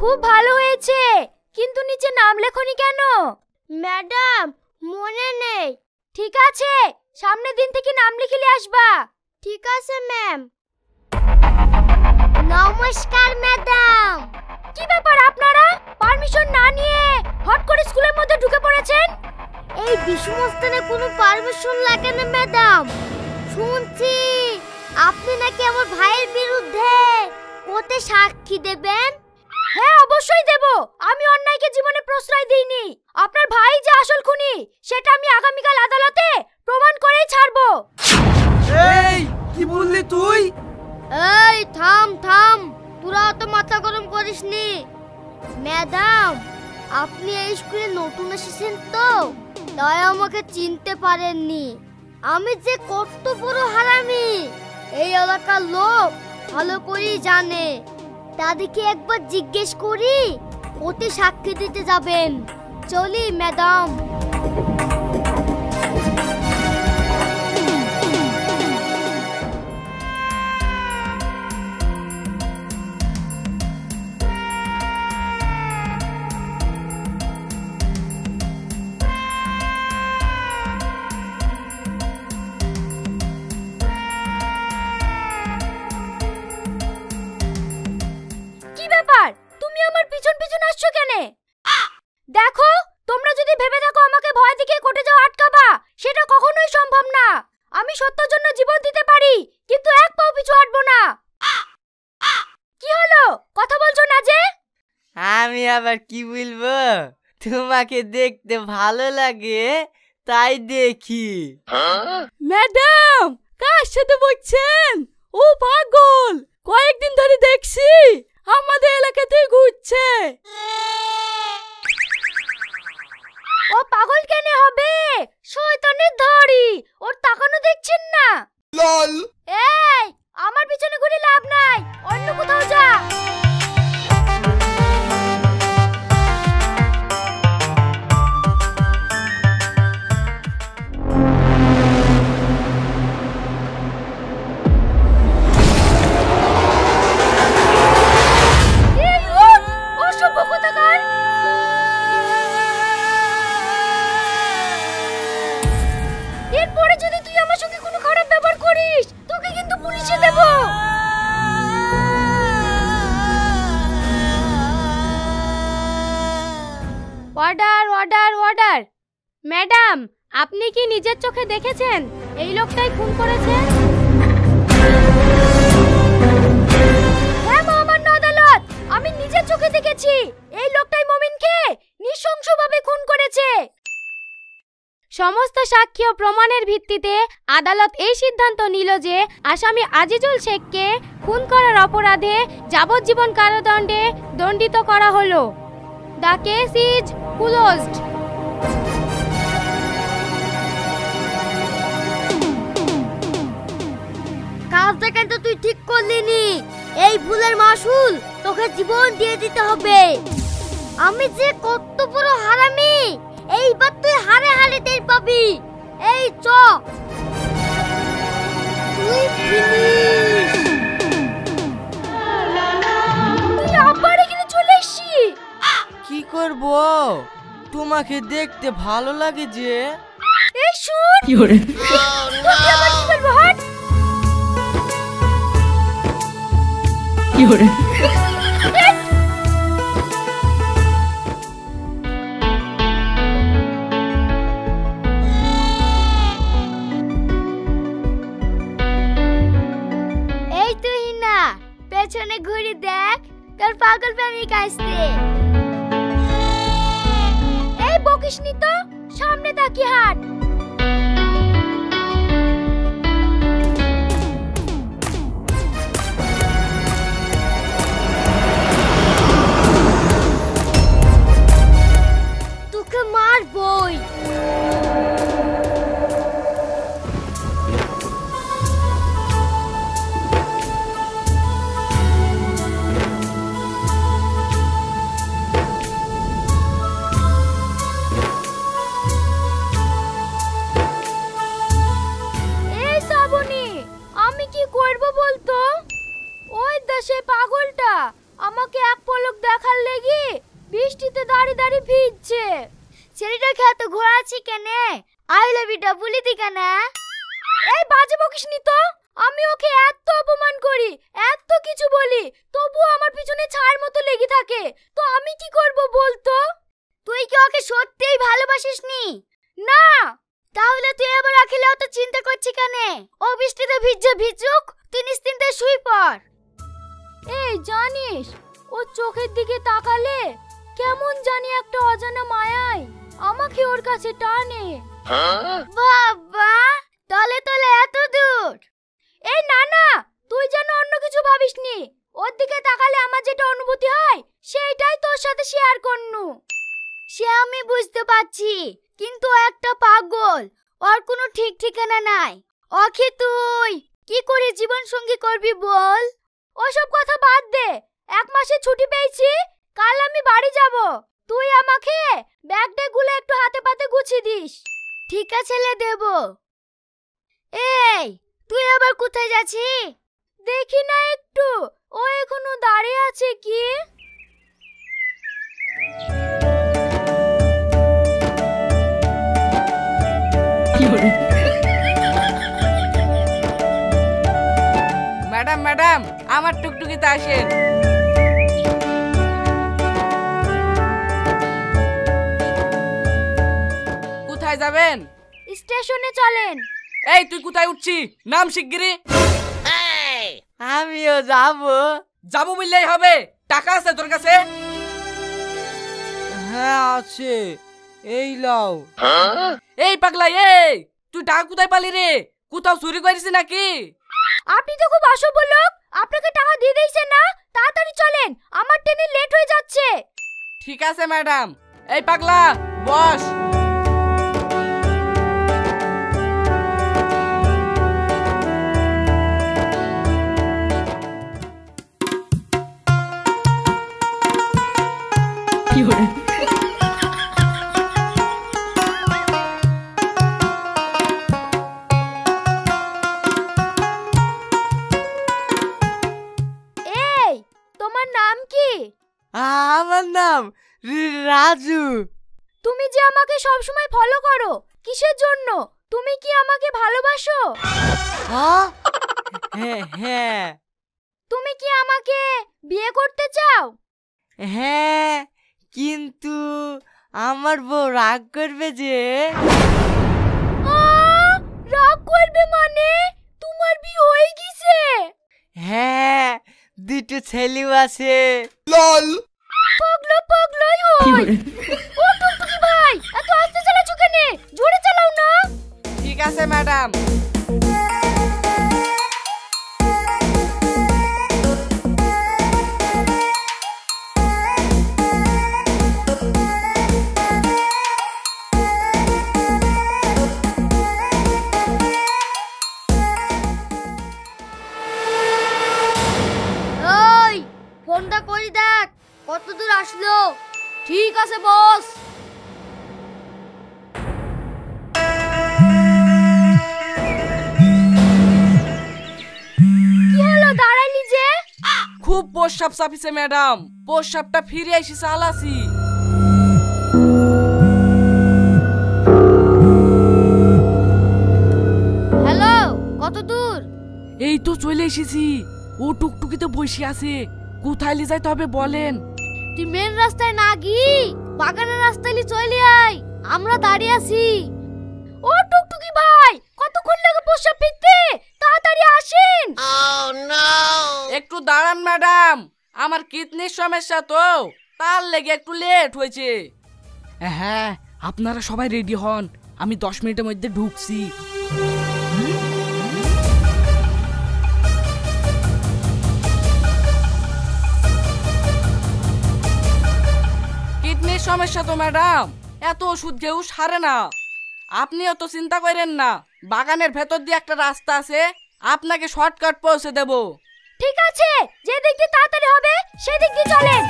খুব ভালো হয়েছে। কিন্তু নিচে নাম লেখনি কেন? ম্যাডাম মনে নেই। ঠিক আছে সামনের দিন থেকে নাম লিখিলে আসবা। ঠিক আছে ম্যাম। নমস্কার ম্যাডাম। কি ব্যাপার আপনারা? পারমিশন না নিয়ে হট করে স্কুলের মধ্যে ঢুকে পড়েছেন? এই বিশ্বস্থানে কোনো পারমিশন লাগে না ম্যাডাম। শুনছি আপনি নাকি আমার ভাইয়ের বিরুদ্ধে কোর্টে সাক্ষী দেবেন? হ্যাঁ অবশ্যই দেব। আমি অন্যায়কে জীবনে প্রশ্রয় দিইনি। আপনার ভাই যে আসল খুনি সেটা আমি আগামীকাল আদালতে প্রমাণ করেই ছাড়বো। এই কি বললি তুই? এই থাম থাম। তোরা অত মাথা গরম করিসনি। ম্যাডাম আপনি এই স্কুলে নতুন এসেছেন তো? তাই আমাকে চিনতে পারেননি। আমি যে কত বড় হারামি। এই এলাকার লোক ভালো করেই জানে। তাদেরকে একবার জিজ্ঞেস করি ওতে সাক্ষী দিতে যাবেন। চলি ম্যাডাম। আমি সত্যর জন্য জীবন দিতে পারি কিন্তু এক পাও পিছু হাঁটবো না। কি হলো? কথা বলছো না যে? আমি আবার কি বলব? তোমাকে দেখতে ভালো লাগে তাই দেখি। ম্যাডাম কার সাথে বলছেন ও পাগল কয়েকদিন ধরে দেখছি আমাদের এলাকাতেই ঘুরছে। ও পাগল কেন হবে? শয়তানের ধরি ওর তাকানো দেখছেন না? লল। এই আমার পিছনে ঘুরে লাভ নাই। অন্য কোথাও যা। সাক্ষী ও প্রমাণের ভিত্তিতে আদালত এই সিদ্ধান্ত নিল যে আসামি আজিজুল শেখকে খুন করার অপরাধে যাবজ্জীবন কারাদণ্ডে দণ্ডিত করা হলো। The case is closed. কাজটা কিন্তু তুই ঠিক করলি নি। এই ভুলের মাসুল তোকে জীবন দিয়ে দিতে হবে। আমি যে কত বড় হারামি, এইবার তুই হারে টের পাবি। এই চ। তুই ফিনিশ। তুই আবার এখানে চলে এসছি কি করব? তোমাকে দেখতে ভালো লাগে যে। এই শুন। কি তোকে আবার কি হাট? পাগল প্রেমিক আসছে এই বকিসনি তো সামনে তাকিয়ে হাট। কেনে? এই বাজে বকিসনি তো। আমি ওকে এত অপমান করি, এত কিছু বলি, তবুও আমার পিছনে ছায়ের মতো লেগে থাকে। তো আমি কি করব বলতো? তুই কি ওকে সত্যিই ভালোবাসিস নি। না তাহলে তুই এবার আখিলে অত চিন্তা করছি কেনে? ও বৃষ্টিতে ভিজছে ভিজুক, তুই নিশ্চিন্তে শুই পড়। এই জানিস ও চোখের দিকে তাকালে কেমন জানি একটা অজানা ওর কাছে টানে। বাবা তলে তলে এত দূর। এই না না তুই যেন অন্য কিছু ভাবিসনি। ওর দিকে তাকালে আমার যেটা অনুভূতি হয় সেইটাই তোর সাথে শেয়ার করনু। সে আমি বুঝতে পারছি কিন্তু ও একটা পাগল। ওর কোনো ঠিক ঠিকানা নাই। অখি তুই কি করে জীবন সঙ্গী করবি বল? ওসব কথা বাদ দে। এক মাসে ছুটি পেয়েছি কাল আমি বাড়ি যাব। তুই আমাকে? ব্যাগটা গুলো একটু হাতে পাতে গুছিয়ে দিস। ঠিক আছে লে দেব। এই তুই আবার কোথায় যাচ্ছি দেখি না একটু। ও এখনও দাঁড়িয়ে আছে কি? ম্যাডাম ম্যাডাম আমার টুকটুকিতে আসেন। কোথায় যাবেন? স্টেশনে চলেন। এই তুই কোথায় উঠছি? নাম শিগগিরি আমিও যাব। যাব বললেই হবে। টাকা আছে তোর কাছে? হ্যাঁ আছে। এই লাও এই পাগলা এই! তুই টাকা কোথায় পালি রে? কোথাও চুরি করিস নাকি? আপনি তো খুব অসভ্য লোক। আপনাকে টাকা দিয়ে দিয়েছে না? তাড়াতাড়ি চলেন। আমার ট্রেনে লেট হয়ে যাচ্ছে। ঠিক আছে ম্যাডাম এই পাগলা বস। নাম? রাজু। তুমি যে আমাকে সব সময় ফলো করো কিসের জন্য? তুমি কি আমাকে ভালোবাসো? হ্যাঁ হ্যাঁ তুমি কি আমাকে বিয়ে করতে চাও? হ্যাঁ কিন্তু আমার বউ রাগ করবে যে। রাগ করবে মানে? তোমার বিয়ে হয়ে গেছে। হ্যাঁ দুটো ছেলেও আছে। LOL পাগলো পাগলোই হয়। ও টুকটুকি ভাই এত আস্তে চালাচ্ছ কেন? জোরে চালাও না। ঠিক আছে ম্যাডাম। প্রস্রাব চাপিছে ম্যাডাম। প্রস্রাবটা ফিরে এসে চালাছি। হ্যালো কত দূর? এই তো চলে এসেছি। ও টুকটুকিতে বসে আছে। কোথায় নিয়ে যাইতে হবে বলেন। তুই মেন রাস্তায় না গিয়ে বাগানের রাস্তায় নিয়ে চলে আয়। আমরা দাঁড়িয়ে আছি। ও টুকটুকি ভাই কতক্ষণ লাগে প্রস্রাব ফিরতে তাড়াতাড়ি আসেন একটু দাঁড়ান ম্যাডাম। আমার কিডনির সমস্যা তো তার লেগে একটু লেট হয়েছে। হ্যাঁ আপনারা সবাই রেডি হন আমি দশ মিনিটের মধ্যে ঢুকছি। কিডনির সমস্যা তো ম্যাডাম। এত ওষুধ কেউ সারে না। আপনি অত চিন্তা করেন না বাগানের ভেতর দিয়ে একটা রাস্তা আছে আপনাকে শর্টকাট পৌঁছে দেবো। ঠিক আছে যেদিক দিয়ে তাড়াতাড়ি হবে সেদিক দিয়ে চলেন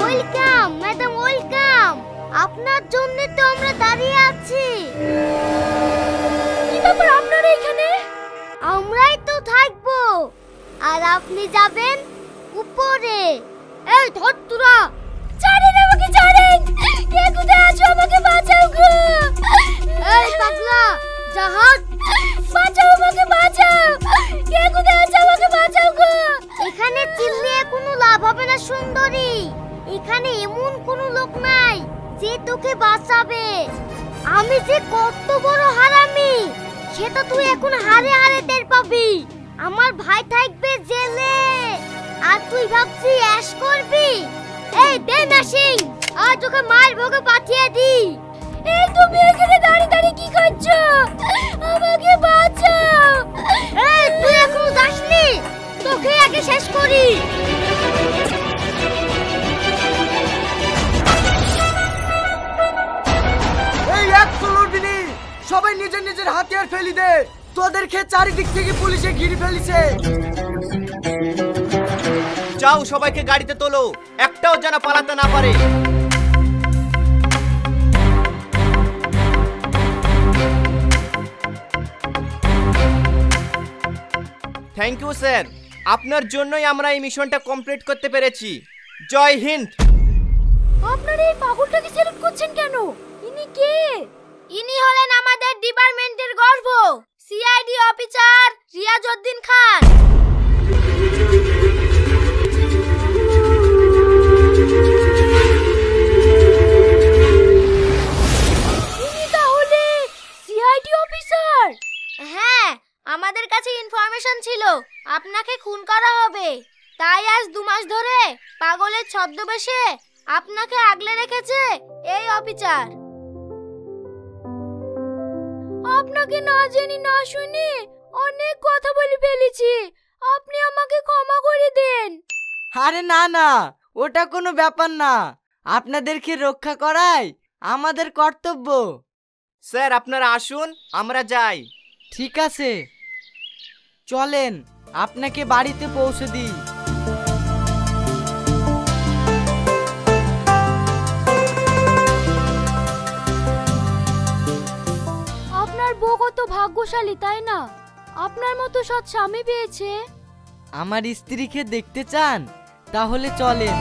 ওয়েলকাম ম্যাডাম ওয়েলকাম আপনার জন্য তো আমরা দাঁড়িয়ে আছি। কি ব্যাপার এখানে? আমরাই তো থাকব। আর আপনি যাবেন? উপরে এই ধর তোরা। ছাড়েন আমাকে ছাড়েন কে কোথায় আছো আমাকে বাঁচাও গো। এই পাগলা, জাহাজ, বাঁচাও আমাকে, বাঁচাও। কে কোথায় আছো আমাকে বাঁচাও গো। এখানে চিল্লিয়ে কোনো লাভ হবে না, সুন্দরী। এখানে এমন কোনো লোক নাই যে তোকে বাঁচাবে। আমি যে কত বড় হারামি, সেটা তুই এখন হারে হারে টের পাবি। আমার ভাই থাকবে জেলে। আর তুই ভাবছি অ্যাশ করবি? এই, দে মেশিন আর তোকে মায়ের ভোগে পাঠিয়ে দি এই, তুমি এখানে দাঁড়িয়ে দাঁড়িয়ে কি করছ আমাকে বাঁচাও। এই, তুই এখনও যাসনি তোকে আগে শেষ করি। এই, এক তো লড়বি সবাই নিজের নিজের হাতিয়ার ফেলি দে। তোদের খেয়ে চারিদিক থেকে পুলিশে ঘিরে ফেলিছে। যাও সবাইকে গাড়িতে তোলো। একটাও যেন পালাতে না পারে। থ্যাংক ইউ স্যার আপনার জন্যই আমরা এই মিশনটা কমপ্লিট করতে পেরেছি। জয় হিন্দ। আপনারা এই পাগলটাকে সেলুট করছেন কেন? ইনি কে? ইনি হলেন আমাদের ডিপার্টমেন্টের গর্ব সিআইডি অফিসার রিয়াজউদ্দিন খান। আমাদের কাছে ইনফরমেশন ছিল। আপনাকে খুন করা হবে। তাই আজ দু মাস ধরে পাগলের ছদ্মবেশে আপনাকে আগলে রেখেছে এই অফিসার। আপনাকে না জেনে না শুনে অনেক কথা বলে ফেলেছি। আপনি আমাকে ক্ষমা করে দেন। আরে না না ওটা কোনো ব্যাপার না। আপনাদেরকে রক্ষা করাই আমাদের কর্তব্য। স্যার আপনারা আসুন আমরা যাই। ঠিক আছে। চলেন আপনাকে বাড়িতে পৌঁছে দিই। আপনার বউ কত ভাগ্যশালী তাই না? আপনার মতো সৎ স্বামী পেয়েছে। আমার স্ত্রীকে দেখতে চান? তাহলে চলেন।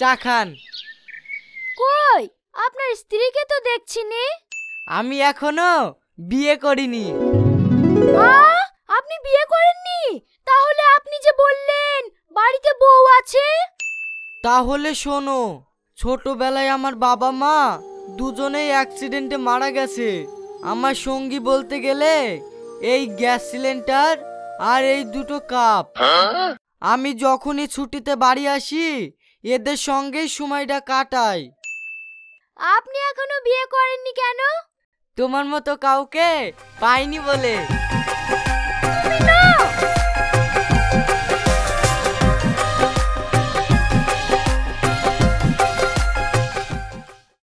চা খান। কই? আপনার স্ত্রীকে তো দেখছি নে আমি এখনও বিয়ে করিনি। আপনি বিয়ে করেননি? তাহলে আপনি যে বললেন বাড়িতে বউ আছে? তাহলে শোনো ছোটবেলায় আমার বাবা মা দুজনেই অ্যাক্সিডেন্টে মারা গেছে। আমার সঙ্গী বলতে গেলে এই গ্যাস সিলিন্ডার আর এই দুটো কাপ। আমি যখনই ছুটিতে বাড়ি আসি এদের সঙ্গে সময়টা কাটাই। আপনি এখনও বিয়ে করেননি কেন? তোমার মতো কাউকে পাইনি বলে।